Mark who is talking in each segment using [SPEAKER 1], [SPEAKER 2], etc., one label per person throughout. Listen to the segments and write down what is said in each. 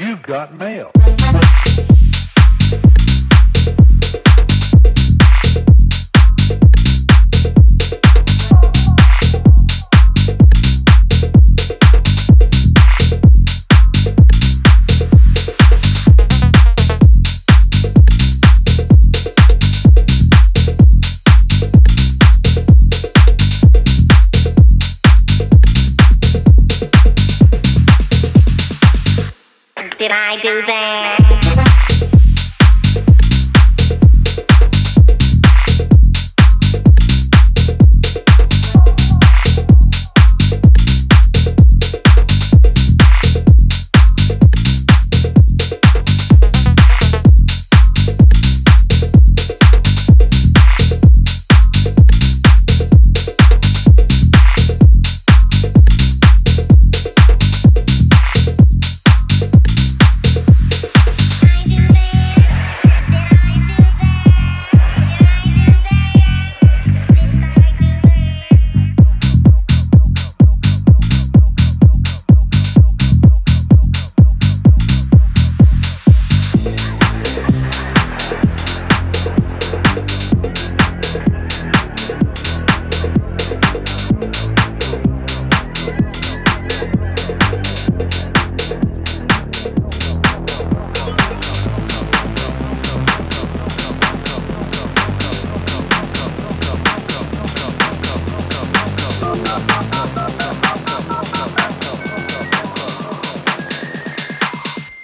[SPEAKER 1] You've got mail.
[SPEAKER 2] Did I do that?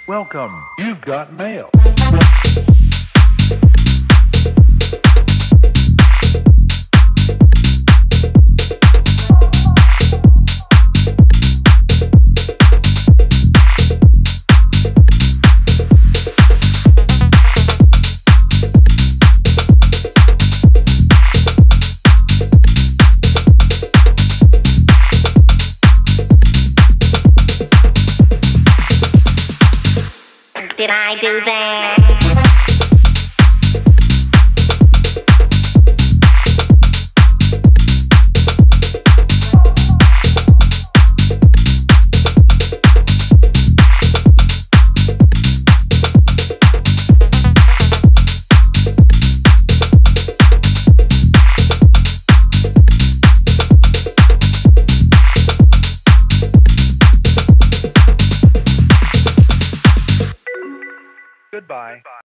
[SPEAKER 2] Welcome. You've got mail. Did I do that?
[SPEAKER 1] Goodbye. Goodbye.